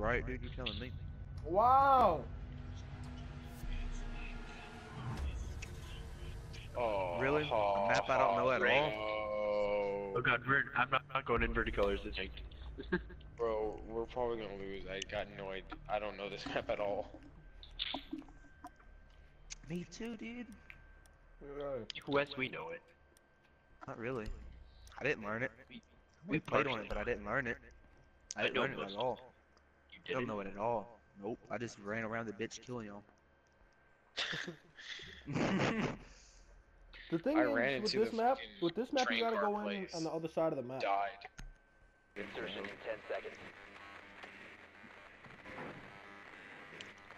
Right, dude, You're telling me? Wow. Oh, Really? A map I don't know at all? Oh, oh god, we're, I'm not, not going inverted colors this tank. Bro, we're probably gonna lose. I got no idea. I don't know this map at all. Me too, dude. Right. West, we know it. Not really. I didn't learn it. We, We played on it, but I didn't learn it. I I didn't know learn it most at all. You I don't know it at all. Nope. I just ran around the bitch killing y'all. The thing I is, ran with into this map, with this map, you gotta go in place. on the other side of the map. Died. Insertion in 10 seconds.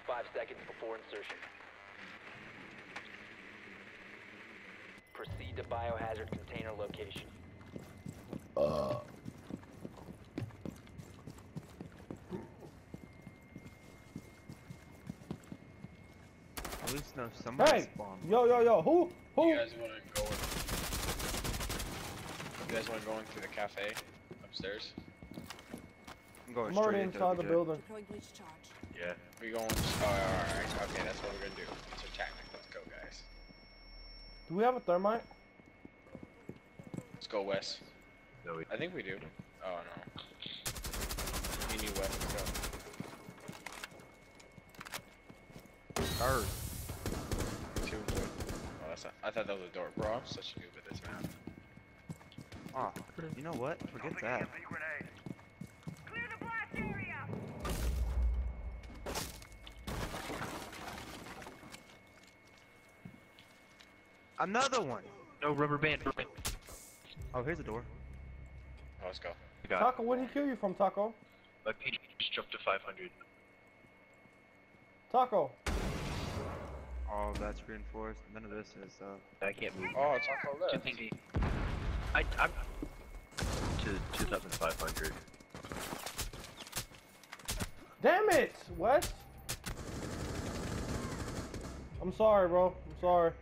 5 seconds before insertion. Proceed to biohazard container location. Uh, At least know somebody Hey, spawned. yo, yo, yo, who, who? You guys wanna go? In... You guys wanna go into the cafe upstairs? I'm going I'm already straight into inside the building. Deploying breach charge. Yeah. We going? Oh, alright. Okay, that's what we're gonna do. It's a tactic. Let's go, guys. Do we have a thermite? Let's go west. No, we, I think we do. Oh no. You need west. Let's go. Third. Two. Oh, that's not, I thought that was a door, bro. I'm such a noob at this map. Ah, you know what? Forget that. Clear the blast area! Another one. no rubber band. Oh, here's a door. Oh, let's go. Got Taco, where did he kill you from, Taco? my page just jumped to 500. Taco. All of that's reinforced. None of this is. Uh, I can't move. Oh, it's on the left. 250. I, I'm to 2,500. Damn it! What? I'm sorry, bro. I'm sorry.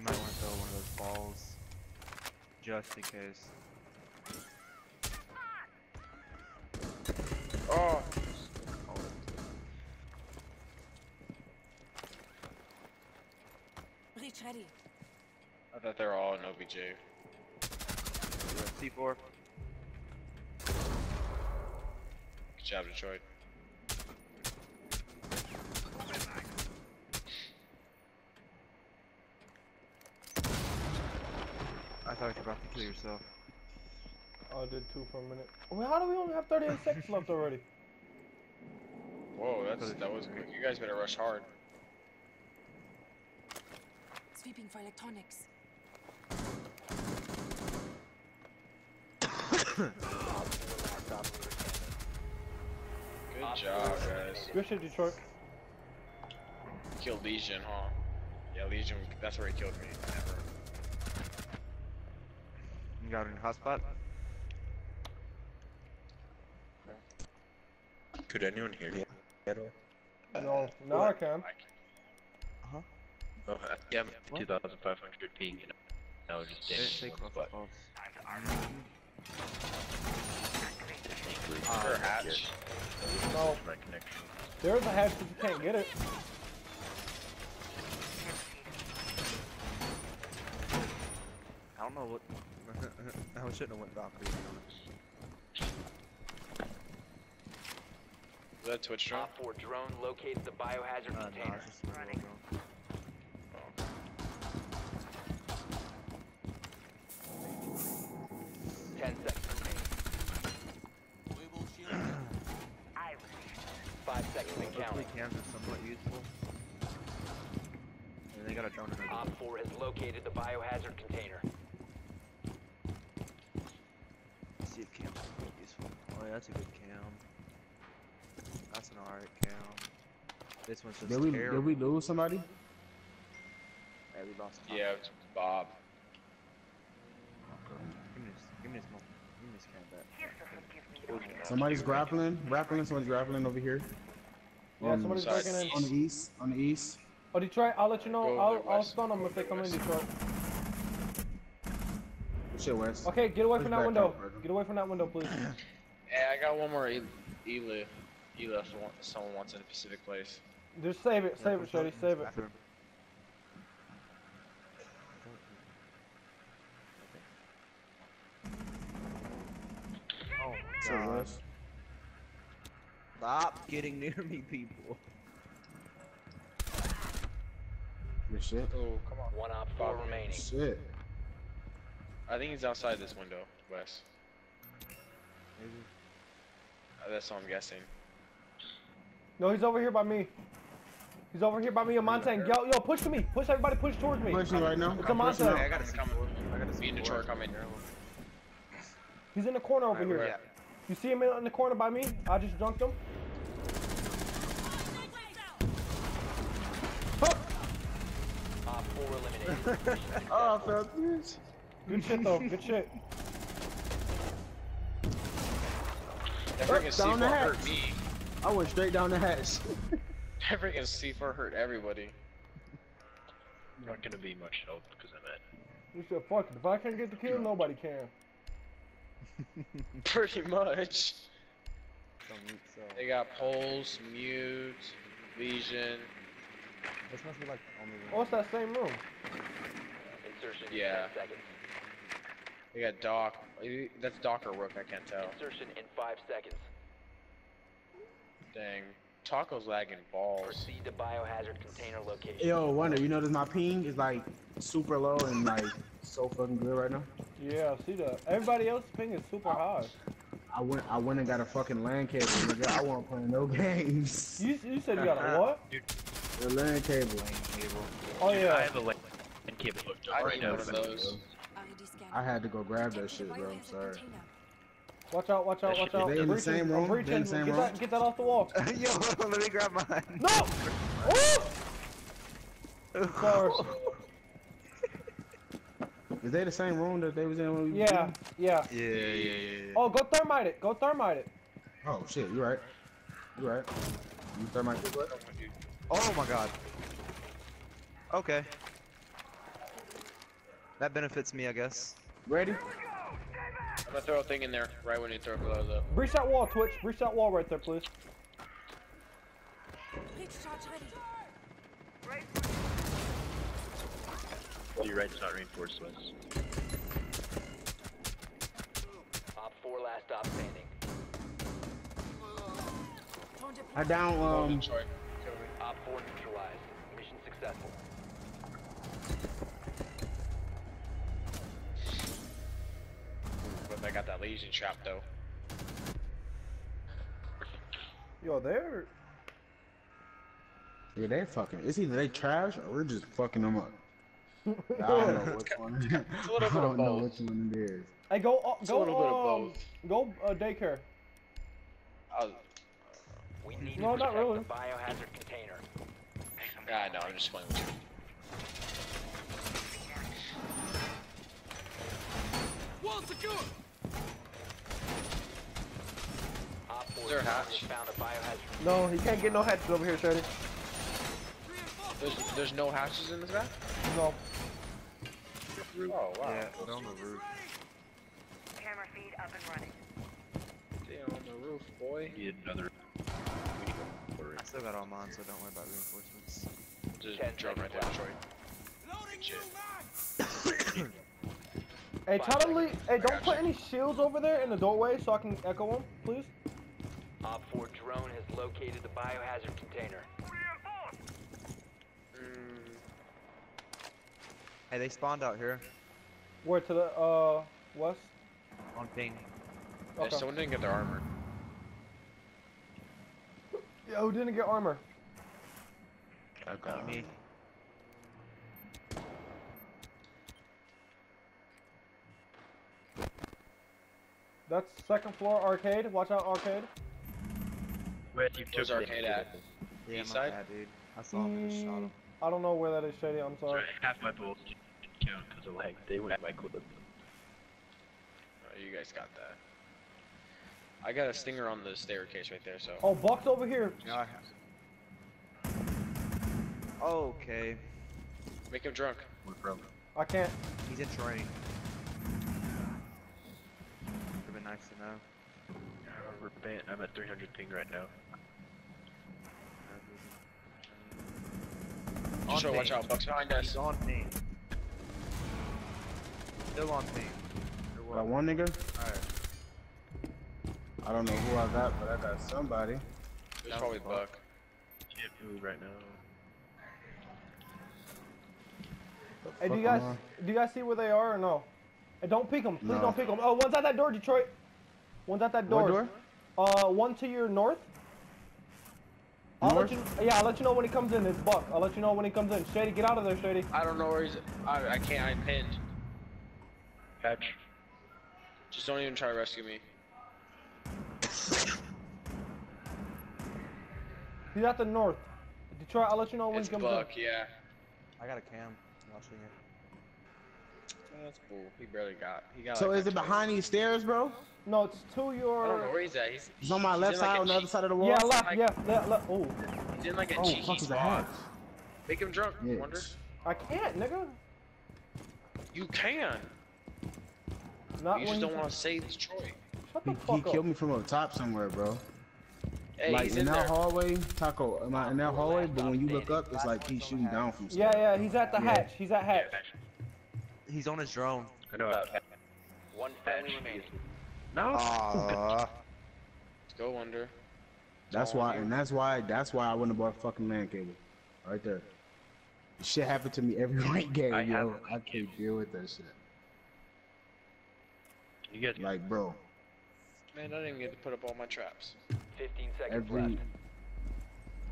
you might want to throw one of those balls, just in case. Oh, Breach ready. I thought they were all in OBJ. C4. Good job, Detroit. Thought you were about to kill yourself. Oh, I did two for a minute. Well, how do we only have 38 seconds left already? Whoa, that's that was quick. You guys better rush hard. Sweeping for electronics. Good job, guys. Good shit, Detroit. Killed Lesion, huh? Yeah, Lesion. That's where he killed me. Never. You got it in hotspot? Could anyone hear me at all? No, now I can. Oh, uh, Yeah, I'm What? 2,500 ping. You know. Now just Stay, damage. stay close, But close. Or hatch. No, my connection. there's a hatch, but you can't get it. I don't know what. I shouldn't have went Valkyrie. to be honest. Is that Twitch drone? Op 4 drone located the biohazard Uh, no, container. it's just a little drone. 10 seconds remaining. 5 seconds and Hopefully counting. cams are somewhat useful. Yeah, they got a drone in there. Op 4 has located the biohazard container. Let's see if cams are somewhat useful. Oh yeah, that's a good cam. That's an alright cam. This one's just Did we terrible. did we lose somebody? Yeah, we lost. Yeah, it's Bob. Give me this. Give me this. mo- Give me this camp at? Somebody's grappling, grappling. Somebody's grappling over here. Yeah, Um, somebody's side. breaking in. on the east. On the east. Oh, Detroit, I'll let you know. Go I'll, I'll stun them if they come in, Detroit. Shit, West. Okay, get away Push from that window. up. Get away from that window, please. Hey, I got one more E- Ela. Ela if someone wants in a specific place. Just save it, save it, Shady, save it. Bathroom. Oh Shit, god. West. Stop getting near me, people. Good shit. Oh, come on. One op four Bob. remaining. Shit. I think he's outside this window, Wes. Maybe. Uh, that's what I'm guessing. No, he's over here by me. He's over here by me, Monte. Yo, yo, push to me. Push everybody, push towards me. Pushing right now. It's a I'm Hey, I gotta see Coming. four. I gotta see Me and. Detroit coming. He's in the corner over Alright, here. where you see him in, in the corner by me? I just junked him. Huh. Op four eliminated. Oh, I felt this. Good shit though. Good shit. Freaking down the C4 hurt hatch. me. I went straight down the hatch. That freaking C4 hurt everybody. Not gonna be much help because I'm at. You said, fuck it. If I can't get the kill, nobody can. Pretty much. Some weak cell. They got pulse, mute, lesion. This must be like the only Oh, one. it's that same room. Insertion Yeah. 10 seconds. They got Doc. That's Doc or Rook, I can't tell. Insertion in 5 seconds. Dang. Taco's lagging balls. Proceed to biohazard container location. Yo, Wonder, you notice my ping is like super low and like so fucking good right now. Yeah, I see that. Everybody else's ping is super high. I went, I went and got a fucking land cable. Nigga. I wasn't playing no games. You, you said you got a what? The land cable. Land cable. Oh Dude, I have a land cable hooked up I right need now. I had to go grab that shit, bro. I'm biohazard sorry. container. Watch out, watch out, watch They out. in the same room? They in the same Get room? that, get that off the wall. Yo, let me grab mine. No! Ooh! Sorry. Is they the same room that they was in when we Yeah, yeah. Yeah, yeah, yeah, yeah. Oh, go thermite it. Go thermite it. Oh shit, you right. You right. You thermite this way? Oh my god. Okay. That benefits me, I guess. Ready? I'm gonna throw a thing in there right when you throw blows up. Breach that wall, Twitch. Breach that wall right there, please. Breach. You're right, it's not reinforced, Wes. Op 4 last stop standing. I down Oh, um Op 4 neutralized. Mission successful. That lesion trap though. Yo, they're. Yeah, they fucking. It's either they trash or we're just fucking them up. I don't know which one. It's a little I bit of don't know both. which one it is. Hey, go, uh, It's a go, little bit of um, go uh, daycare. I'll, We need No, to not protect really. the biohazard container. yeah, I know. I'm just playing with you. Op 4 Is there a hatch? found a biohazard. No, he can't get no hatches over here, Shady. There's there's no hatches in this guy. No. Oh wow. Yeah, they're on the roof. Camera feed up and running. Damn on the roof, boy. Need another. We need. I still got all mine, so don't worry about reinforcements. Just Ten drone right there, seconds Detroit. Shit. Hey, tell them leave. Hey, don't put any shields over there in the doorway so I can echo them, please. Op 4 drone has located the biohazard container. Mm, Hey, they spawned out here Where to the uh west? on ping. yeah, Okay. someone didn't get their armor. Yeah, who didn't get armor? Okay. Me. That's second floor arcade. Watch out, arcade. Wes, you took Where's arcade at? Yeah, East side? bad, dude. I saw him and just shot him. I don't know where that is, Shady. I'm sorry. Sorry, half my bullets didn't count because of lag. They went at my equipment. Oh, you guys got that. I got a stinger on the staircase right there, so. Oh, Buck's over here. Yeah, I have. Okay. Make him drunk. Where from? I can't. He's in train. Would've nice to know. Uh, We're ban- I'm at 300 ping right now. On So watch out, Bucks behind us. He's on ping. Still on ping. Or Got what? one nigga. Alright. I don't know who I got, but I got somebody. There's probably Buck. Can't move right now. Hey, do you guys do you guys see where they are or no? Hey, don't peek them. Please No. don't peek them. Oh, one's at that door, Detroit. One's at that door. What door? Uh, one to your north. I'll North? let you. Yeah, I'll let you know when he comes in. It's Buck. I'll let you know when he comes in. Shady, get out of there, Shady. I don't know where he's. I, I can't. I'm pinned. Patch. Just don't even try to rescue me. He's at the north. Detroit, I'll let you know when It's he comes Buck, yeah. I got a cam watching it. That's cool. He barely got. He got. So like is it behind these stairs, bro? No, it's to your. I don't know where he's at. He's, It's on my he's left in, like, side, on the other side of the wall. Yeah, left. like- Yeah, yeah, left. Oh, He's in like a Oh, cheeky fuck the spot. hatch? Make him drunk. Yes. Wonder. I can't, nigga. You can. Not you when just don't want to save Detroit. Shut the He, he fuck up. killed me from up top somewhere, bro. Hey, like he's in, in, that there. hallway, Taco. Am I in that hallway? But when you look up, it's like he's shooting down from. Yeah, somewhere. yeah, yeah, he's at the Yeah. hatch. He's at hatch. He's on his drone. I know. I- One friendly remaining. No. Ah. Let's go Wonder. That's why, and that's why, that's why I wouldn't have bought a fucking land cable, right there. Shit happened to me every rank game, I yo. have I can't deal with that shit. You get Like, bro, Man, I didn't even get to put up all my traps. 15 seconds every left.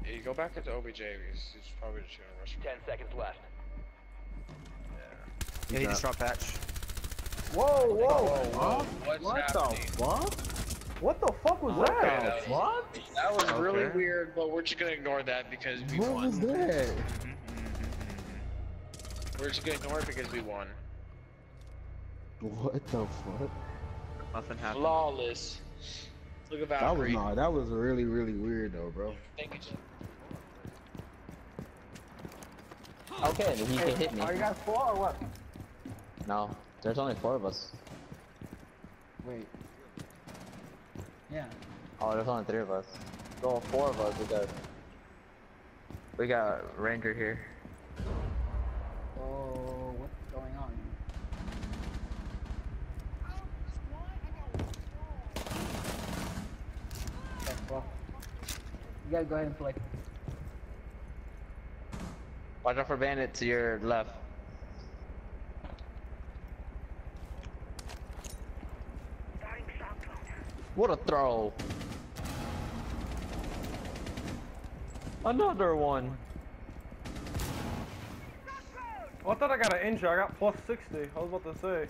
Yeah, you go back into OBJ because he's probably just gonna rush. 10 seconds left. Yeah, he just dropped patch. Whoa, whoa. Whoa, what's what happening? the fuck? What the fuck was What that? the fuck? That was really weird, but we're just gonna ignore that because we What won. was that? Mm-hmm, mm-hmm, mm-hmm. We're just gonna ignore it because we won. What the fuck? Nothing happened. Flawless. Look at That was Valkyrie. that was really, really weird though, bro. Thank you. Okay, then he can hit me. Are you guys four or what? No, there's only four of us. Wait. Yeah. Oh, there's only three of us. So four of us. We got. We got Ranger here. Oh, what's going on? Okay, well, you gotta go ahead and play. Watch out for bandit to your left. What a throw! Another one. Oh, I thought I got an injury. I got plus 60. I was about to say.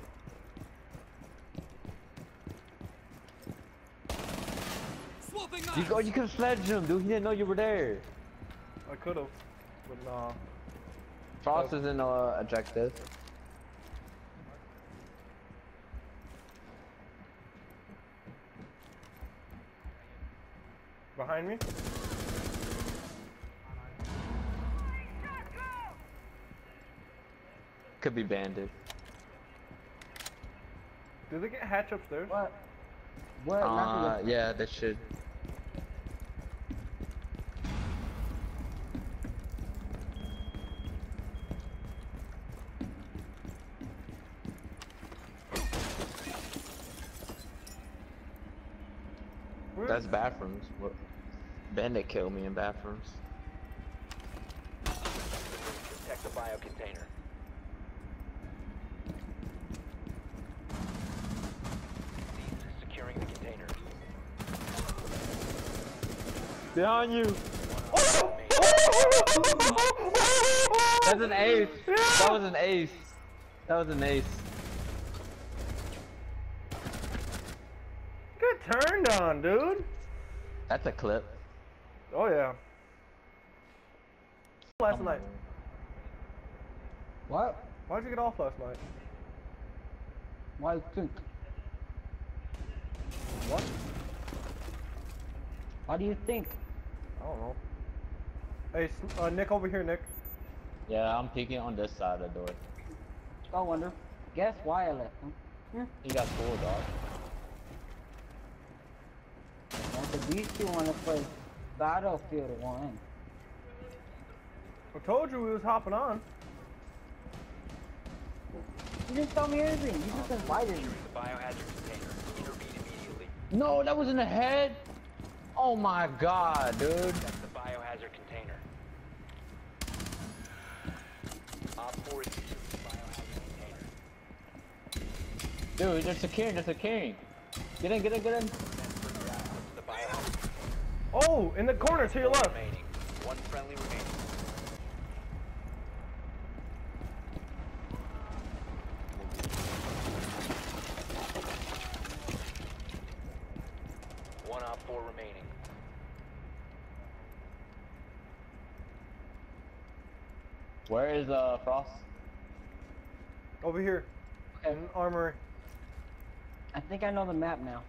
You go. You could sledge him, dude. He didn't know you were there. I could have. But nah. Frost is in uh, objective. Behind me? Could be banded. Did they get hatch upstairs? What? What? Uh, yeah, they should. That's bathrooms. What? Bandit killed me in bathrooms. Protect the bio container. Securing the container. Behind you. That's an ace. That was an ace. That was an ace. On, dude. That's a clip. Oh yeah. Last night. What? Why'd you get off last night? Why you think? What? How do you think? I don't know. Hey, S- uh, Nick over here, Nick. Yeah, I'm peeking on this side of the door. I wonder. Guess why I left him. He got full dog. These two want to play Battlefield 1. I told you we was hopping on. You didn't tell me anything. You just invited me. Securing the biohazard container. Intervene immediately. No, that was in the head. Oh my god, dude. Protect the biohazard container. Op 4 is securing the biohazard container. Dude, they're securing, they're securing. Get in, get in, get in. Further access to the biohazard Oh, in the corner to your left. remaining. One friendly remaining. One op 4 remaining. Where is uh Frost? Over here. In armory. I think I know the map now.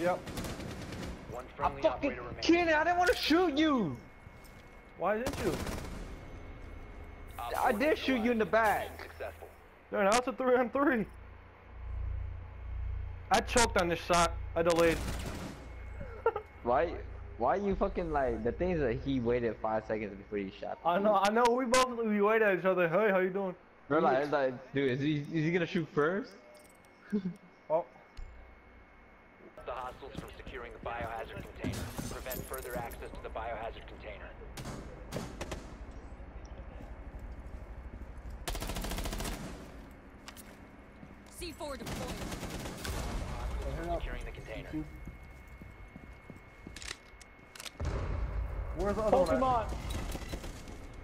Yep. One I'm fucking kidding. I didn't want to shoot you. Why didn't you? I did shoot you in the back. Successful. No, now it's a three on three. I choked on this shot. I delayed. Why? Why you fucking like the things that he waited five seconds before he shot? I know, I know. We both we waited at each other. Hey, how you doing? Bro, like, like, dude, is he is he gonna shoot first? Oh, The hostiles from securing the biohazard container. Prevent further access to the biohazard container. C4 deployed. Securing the container. where's the other one? Pokemon. at?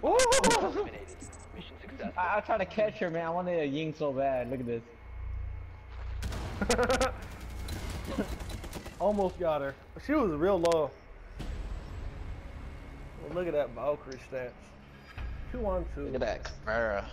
Oh! Eliminated. Mission successful. I, I tried to catch her, man. I wanted a ying so bad. Look at this. Almost got her. She was real low. Well, look at that Valkyrie stats. Two on two. Look at that Camara.